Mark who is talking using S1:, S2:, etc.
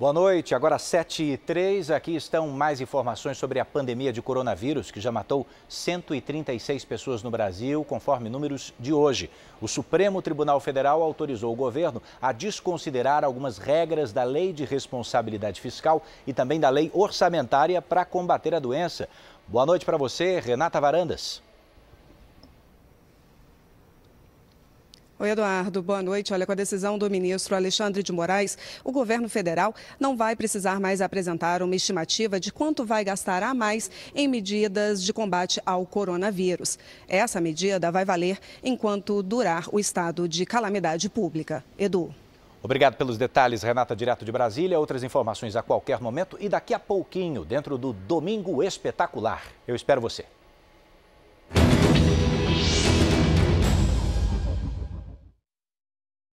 S1: Boa noite, agora 7 e 3 aqui estão mais informações sobre a pandemia de coronavírus, que já matou 136 pessoas no Brasil, conforme números de hoje. O Supremo Tribunal Federal autorizou o governo a desconsiderar algumas regras da Lei de Responsabilidade Fiscal e também da Lei Orçamentária para combater a doença. Boa noite para você, Renata Varandas.
S2: Oi, Eduardo. Boa noite. Olha, com a decisão do ministro Alexandre de Moraes, o governo federal não vai precisar mais apresentar uma estimativa de quanto vai gastar a mais em medidas de combate ao coronavírus. Essa medida vai valer enquanto durar o estado de calamidade pública. Edu.
S1: Obrigado pelos detalhes, Renata, direto de Brasília. Outras informações a qualquer momento e daqui a pouquinho, dentro do Domingo Espetacular. Eu espero você.